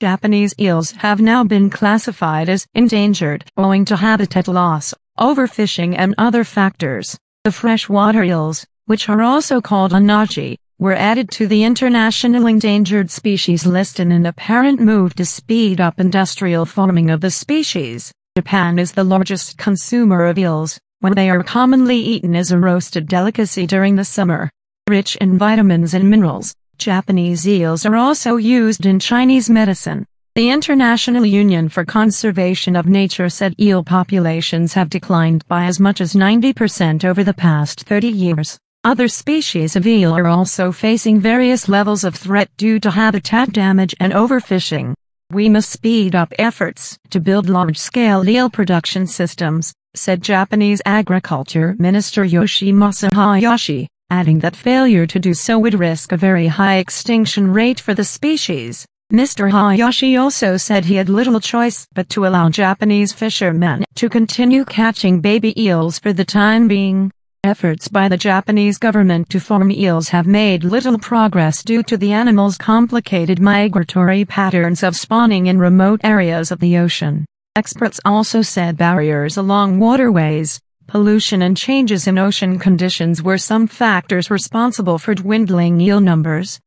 Japanese eels have now been classified as endangered owing to habitat loss, overfishing and other factors. The freshwater eels, which are also called unagi, were added to the international endangered species list in an apparent move to speed up industrial farming of the species. Japan is the largest consumer of eels, when they are commonly eaten as a roasted delicacy during the summer. Rich in vitamins and minerals, Japanese eels are also used in Chinese medicine. The International Union for Conservation of Nature said eel populations have declined by as much as 90% over the past 30 years. Other species of eel are also facing various levels of threat due to habitat damage and overfishing. We must speed up efforts to build large-scale eel production systems, said Japanese Agriculture Minister Yoshimasa Hayashi adding that failure to do so would risk a very high extinction rate for the species. Mr. Hayashi also said he had little choice but to allow Japanese fishermen to continue catching baby eels for the time being. Efforts by the Japanese government to farm eels have made little progress due to the animal's complicated migratory patterns of spawning in remote areas of the ocean. Experts also said barriers along waterways, pollution and changes in ocean conditions were some factors responsible for dwindling eel numbers.